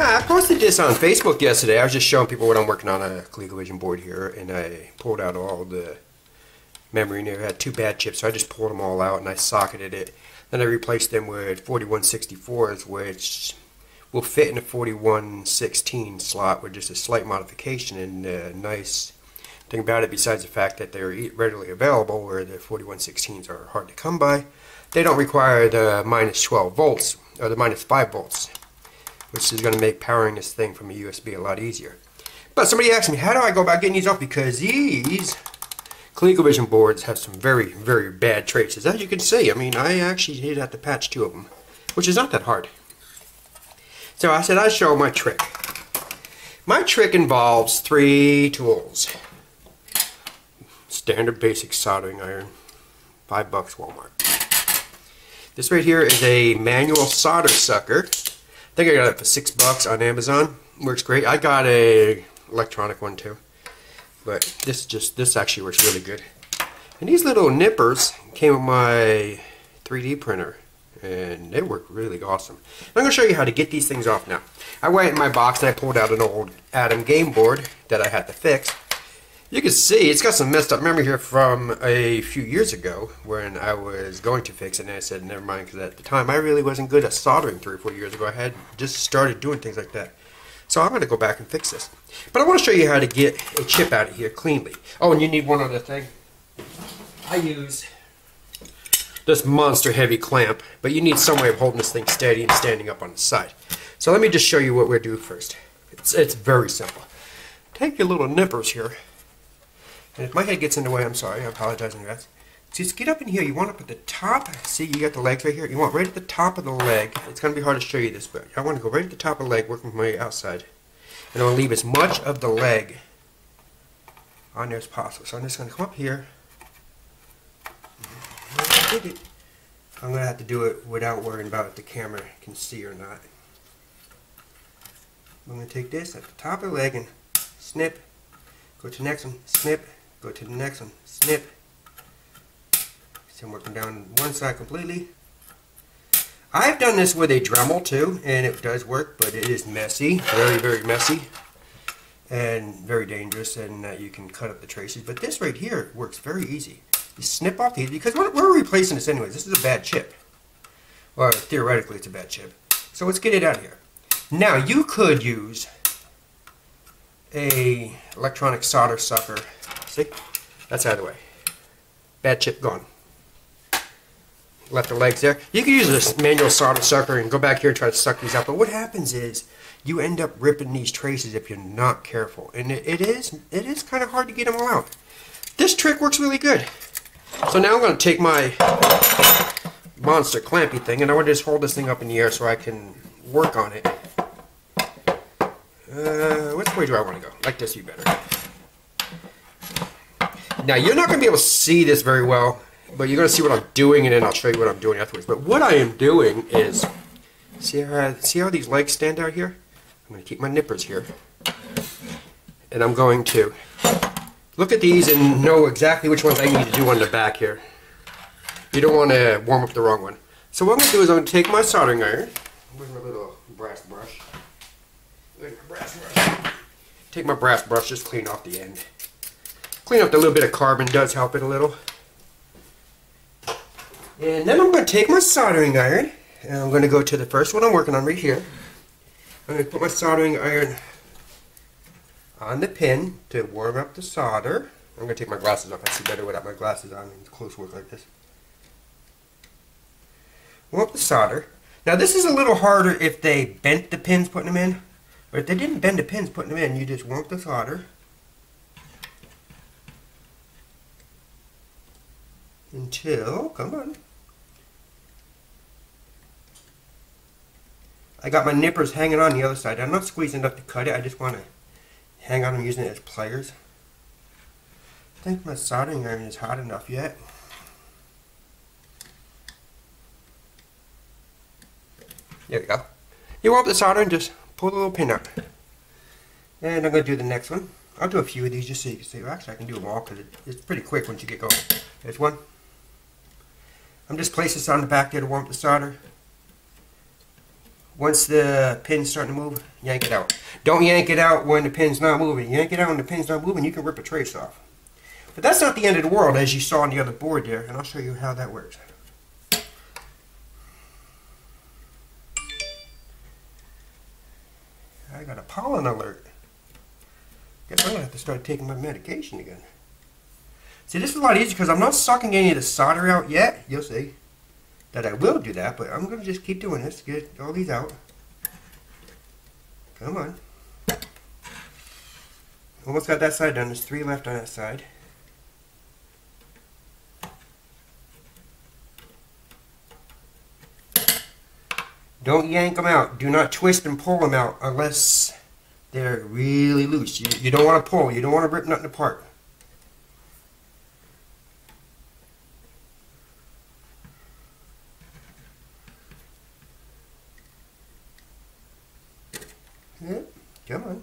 I posted this on Facebook yesterday. I was just showing people what I'm working on a ColecoVision board here, and I pulled out all the memory in there. I had two bad chips, so I just pulled them all out and I socketed it. Then I replaced them with 4164s, which will fit in a 4116 slot with just a slight modification and a nice thing about it besides the fact that they're readily available where the 4116s are hard to come by they don't require the minus 12 volts or the minus 5 volts which is going to make powering this thing from a USB a lot easier but somebody asked me how do I go about getting these off because these ColecoVision boards have some very very bad traces as you can see I mean I actually did have to patch two of them which is not that hard so I said I'd show my trick. My trick involves three tools. Standard basic soldering iron, five bucks Walmart. This right here is a manual solder sucker. I think I got it for six bucks on Amazon. Works great. I got a electronic one too. But this just this actually works really good. And these little nippers came with my 3D printer and they work really awesome. I'm going to show you how to get these things off now. I went in my box and I pulled out an old Adam game board that I had to fix. You can see it's got some messed up memory here from a few years ago when I was going to fix it and I said never mind because at the time I really wasn't good at soldering three or four years ago. I had just started doing things like that. So I'm going to go back and fix this. But I want to show you how to get a chip out of here cleanly. Oh, and you need one other thing. I use this monster heavy clamp, but you need some way of holding this thing steady and standing up on the side. So let me just show you what we're doing first. It's, it's very simple. Take your little nippers here, and if my head gets in the way, I'm sorry, I apologize in advance. Just get up in here, you want up at the top, see you got the legs right here, you want right at the top of the leg, it's going to be hard to show you this, but I want to go right at the top of the leg, working from my outside, and I want to leave as much of the leg on there as possible. So I'm just going to come up here. I'm going to have to do it without worrying about if the camera can see or not. I'm going to take this at the top of the leg and snip, go to the next one, snip, go to the next one, snip. So I'm working down one side completely. I've done this with a Dremel too, and it does work, but it is messy, very, very messy, and very dangerous, and uh, you can cut up the traces. But this right here works very easy. You snip off these because we're, we're replacing this anyways. This is a bad chip. Well, theoretically, it's a bad chip. So let's get it out of here. Now, you could use a electronic solder sucker. See? That's out of the way. Bad chip gone. Left the legs there. You can use a manual solder sucker and go back here and try to suck these out. But what happens is you end up ripping these traces if you're not careful. And it, it is it is kind of hard to get them all out. This trick works really good. So now I'm going to take my monster clampy thing and I want to just hold this thing up in the air so I can work on it. Uh, which way do I want to go? Like this, you better. Now, you're not going to be able to see this very well, but you're going to see what I'm doing and then I'll show you what I'm doing afterwards. But what I am doing is, see how, see how these legs stand out here? I'm going to keep my nippers here. And I'm going to look at these and know exactly which ones I need to do on the back here. You don't want to warm up the wrong one. So what I'm going to do is I'm going to take my soldering iron. Where's my little brass brush? My brass brush? Take my brass brush, just clean off the end. Clean up the little bit of carbon does help it a little. And then I'm going to take my soldering iron and I'm going to go to the first one I'm working on right here. I'm going to put my soldering iron on the pin to warm up the solder. I'm going to take my glasses off. I see better without my glasses on in close work like this. Warm up the solder. Now this is a little harder if they bent the pins putting them in. But if they didn't bend the pins putting them in, you just warm up the solder. Until, come on. I got my nippers hanging on the other side. I'm not squeezing enough to cut it. I just want to hang on, I'm using it as pliers. I think my soldering iron is hot enough yet. There we go. You want the solder and just pull the little pin out. And I'm going to do the next one. I'll do a few of these just so you can see. Well, actually, I can do them all because it's pretty quick once you get going. There's one. I'm just placing this on the back there to warm up the solder. Once the pin's starting to move, yank it out. Don't yank it out when the pin's not moving. Yank it out when the pin's not moving, you can rip a trace off. But that's not the end of the world, as you saw on the other board there, and I'll show you how that works. I got a pollen alert. Guess I'm gonna have to start taking my medication again. See, this is a lot easier because I'm not sucking any of the solder out yet. You'll see that I will do that, but I'm gonna just keep doing this. Get all these out. Come on. Almost got that side done. There's three left on that side. Don't yank them out. Do not twist and pull them out unless they're really loose. You, you don't want to pull. You don't want to rip nothing apart. Yeah, come on.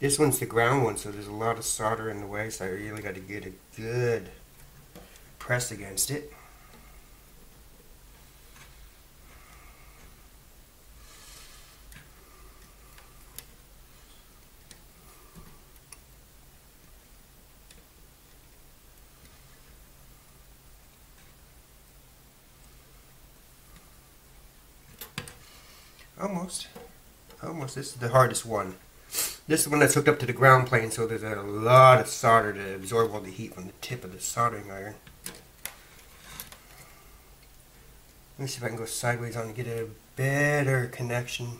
This one's the ground one, so there's a lot of solder in the way, so I really got to get a good press against it. Almost. Almost. This is the hardest one. This is one that's hooked up to the ground plane, so there's a lot of solder to absorb all the heat from the tip of the soldering iron. Let me see if I can go sideways on and get a better connection.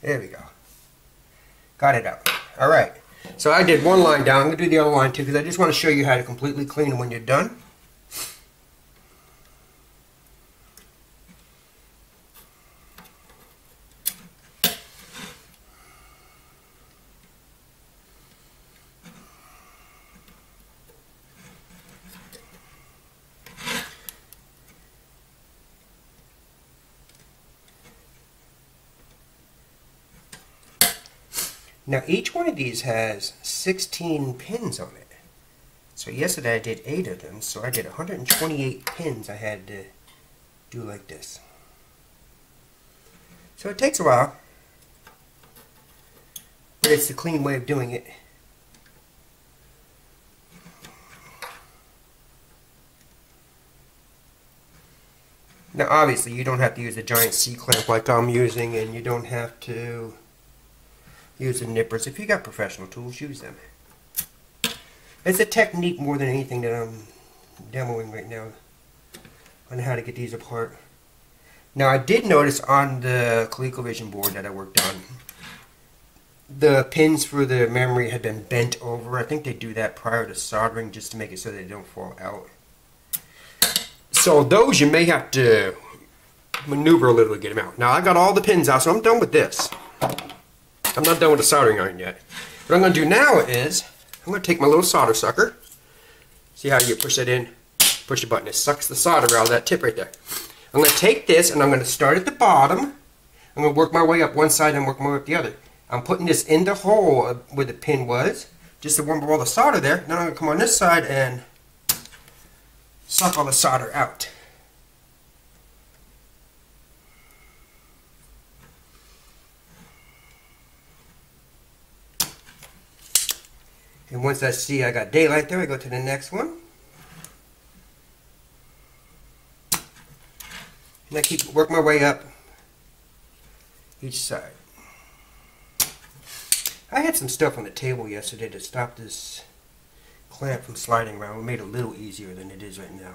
There we go. Got it out. Alright. So I did one line down. I'm going to do the other line too because I just want to show you how to completely clean when you're done. Now each one of these has 16 pins on it. So yesterday I did 8 of them, so I did 128 pins I had to do like this. So it takes a while, but it's the clean way of doing it. Now obviously you don't have to use a giant C-clamp like I'm using and you don't have to using nippers. If you got professional tools, use them. It's a technique more than anything that I'm demoing right now on how to get these apart. Now I did notice on the ColecoVision board that I worked on, the pins for the memory had been bent over. I think they do that prior to soldering just to make it so they don't fall out. So those you may have to maneuver a little to get them out. Now I got all the pins out, so I'm done with this. I'm not done with the soldering iron yet. What I'm going to do now is, I'm going to take my little solder sucker. See how you push it in? Push the button. It sucks the solder out of that tip right there. I'm going to take this and I'm going to start at the bottom. I'm going to work my way up one side and work my way up the other. I'm putting this in the hole where the pin was, just to warm up all the solder there. Now I'm going to come on this side and suck all the solder out. And once I see I got daylight there, I go to the next one. And I keep work my way up each side. I had some stuff on the table yesterday to stop this clamp from sliding around. It made it a little easier than it is right now.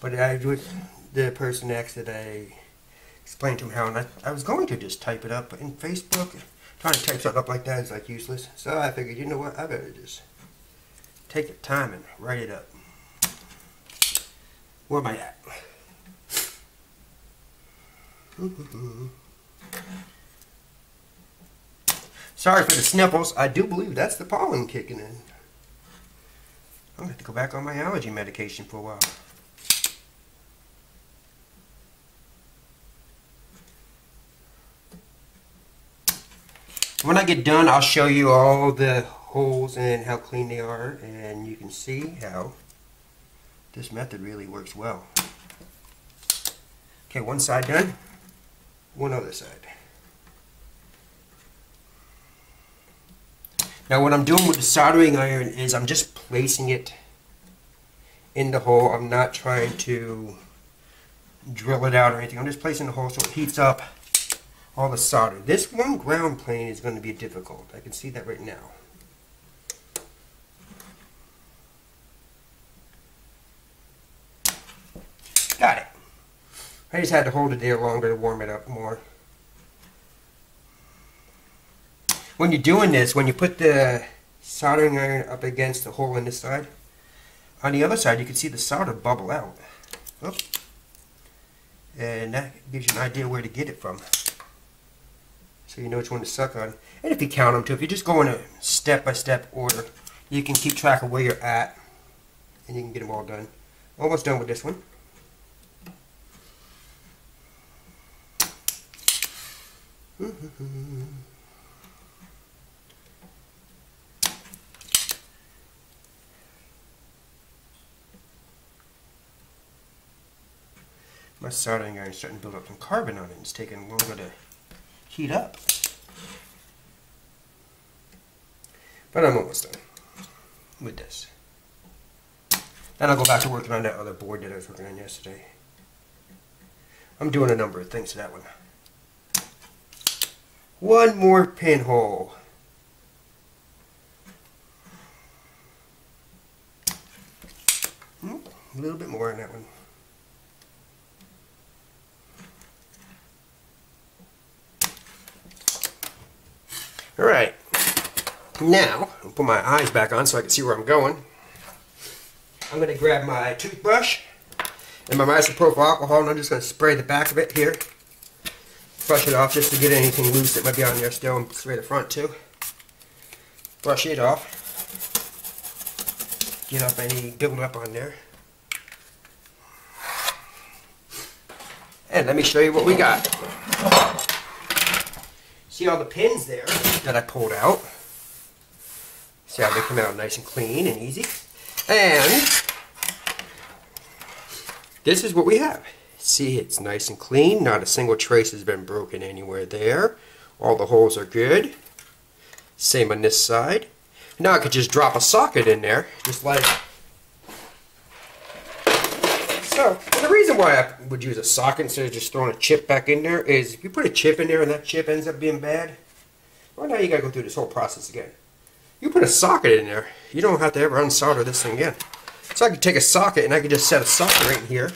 But I with the person next that I explained to him how, and I, I was going to just type it up in Facebook trying to type something up like that is like useless. So I figured, you know what, I better just take the time and write it up. Where am I at? Sorry for the sniffles. I do believe that's the pollen kicking in. I'm going to have to go back on my allergy medication for a while. When I get done, I'll show you all the holes and how clean they are and you can see how this method really works well. Okay, one side done, one other side. Now what I'm doing with the soldering iron is I'm just placing it in the hole. I'm not trying to drill it out or anything. I'm just placing the hole so it heats up all the solder. This one ground plane is going to be difficult. I can see that right now. Got it. I just had to hold it there longer to warm it up more. When you're doing this, when you put the soldering iron up against the hole in this side, on the other side you can see the solder bubble out. Oh. And that gives you an idea where to get it from. So you know which one to suck on. And if you count them too, if you just go in a step-by-step -step order, you can keep track of where you're at and you can get them all done. Almost done with this one. My soldering iron is starting to build up some carbon on it. It's taking longer to heat up. But I'm almost done with this. Then I'll go back to working on that other board that I was working on yesterday. I'm doing a number of things to that one. One more pinhole. Hmm, a little bit more on that one. Alright, now, I'll put my eyes back on so I can see where I'm going. I'm going to grab my toothbrush and my isopropyl alcohol and I'm just going to spray the back of it here brush it off just to get anything loose that might be on there still and spray the front too. Brush it off. Get off any buildup on there. And let me show you what we got. See all the pins there that I pulled out. See how they come out nice and clean and easy. And this is what we have. See, it's nice and clean. Not a single trace has been broken anywhere there. All the holes are good. Same on this side. Now I could just drop a socket in there, just like so. Reason why I would use a socket instead of just throwing a chip back in there is if you put a chip in there and that chip ends up being bad, well now you gotta go through this whole process again. You put a socket in there, you don't have to ever unsolder this thing again. So I could take a socket and I could just set a socket right in here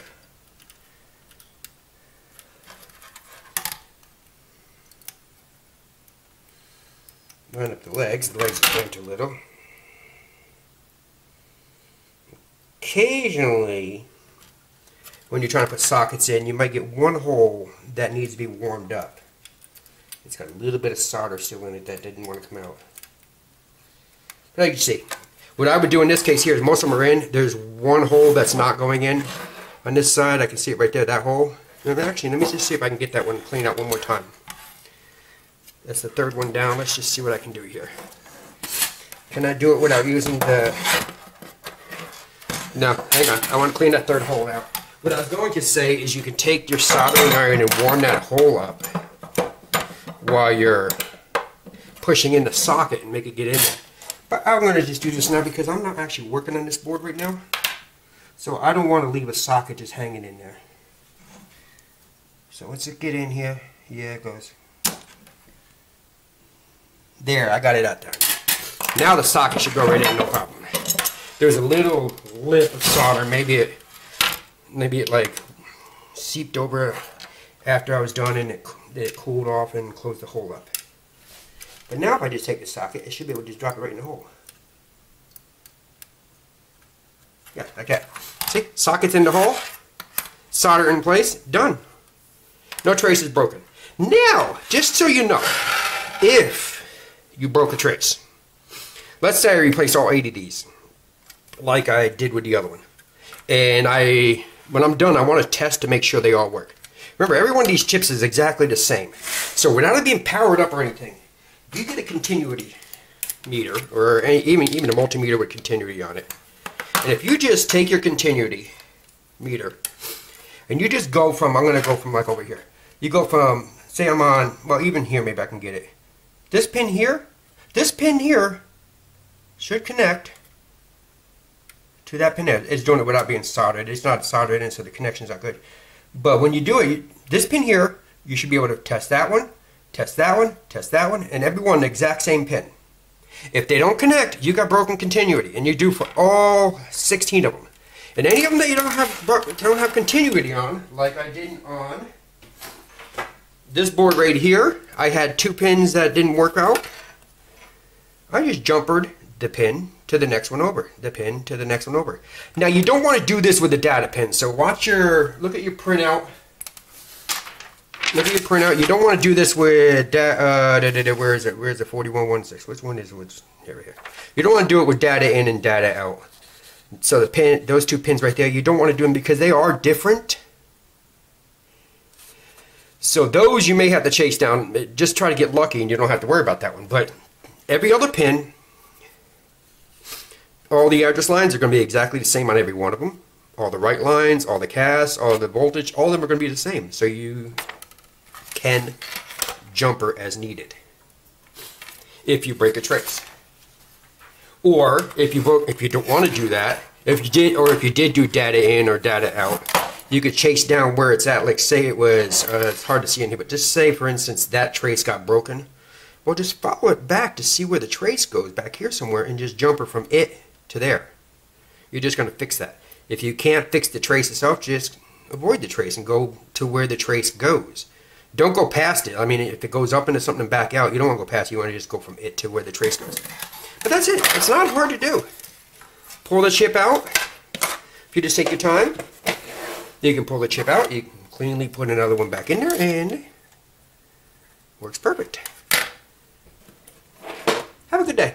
line up the legs. The legs going too little. Occasionally, when you're trying to put sockets in, you might get one hole that needs to be warmed up. It's got a little bit of solder still in it that didn't want to come out. But you can see, what I would do in this case here is most of them are in. There's one hole that's not going in. On this side, I can see it right there, that hole. Actually, let me just see if I can get that one cleaned out one more time. That's the third one down. Let's just see what I can do here. Can I do it without using the... No, hang on. I want to clean that third hole out. What I was going to say is you can take your soldering iron and warm that hole up while you're pushing in the socket and make it get in there. But I'm going to just do this now because I'm not actually working on this board right now. So I don't want to leave a socket just hanging in there. So once it get in here, yeah it goes. There, I got it out there. Now the socket should go right in, no problem. There's a little lip of solder, maybe it, maybe it like seeped over after I was done and it, it cooled off and closed the hole up. But now if I just take the socket, it should be able to just drop it right in the hole. Yeah, like that. See, socket's in the hole, solder in place, done. No trace is broken. Now, just so you know, if you broke a trace. Let's say I replace all 80 of these, like I did with the other one. And I, when I'm done, I want to test to make sure they all work. Remember, every one of these chips is exactly the same. So without it being powered up or anything, you get a continuity meter, or any, even, even a multimeter with continuity on it. And if you just take your continuity meter, and you just go from, I'm going to go from like over here. You go from, say I'm on, well even here maybe I can get it. This pin here, this pin here should connect to that pin. It's doing it without being soldered. It's not soldered in so the connection's not good. But when you do it, this pin here, you should be able to test that one, test that one, test that one, and every one the exact same pin. If they don't connect, you got broken continuity, and you do for all 16 of them. And any of them that you don't have don't have continuity on, like I didn't on this board right here, I had two pins that didn't work out. I just jumpered the pin to the next one over, the pin to the next one over. Now you don't want to do this with the data pin, so watch your, look at your printout. Look at your printout. You don't want to do this with, uh, da, da, da, where is it? Where is it? 4116. Which one is which? Here, here. You don't want to do it with data in and data out. So the pin, those two pins right there, you don't want to do them because they are different. So those you may have to chase down. Just try to get lucky and you don't have to worry about that one. But every other pin, all the address lines are going to be exactly the same on every one of them. All the write lines, all the CAS, all the voltage, all of them are going to be the same. So you can jumper as needed if you break a trace. Or if you if you don't want to do that, if you did, or if you did do data in or data out, you could chase down where it's at. Like say it was, uh, it's hard to see in here, but just say for instance that trace got broken. Well, just follow it back to see where the trace goes back here somewhere, and just jumper from it to there. You're just going to fix that. If you can't fix the trace itself, just avoid the trace and go to where the trace goes. Don't go past it. I mean, if it goes up into something and back out, you don't want to go past it. You want to just go from it to where the trace goes. But that's it. It's not hard to do. Pull the chip out. If you just take your time, you can pull the chip out. You can cleanly put another one back in there and works perfect. Have a good day.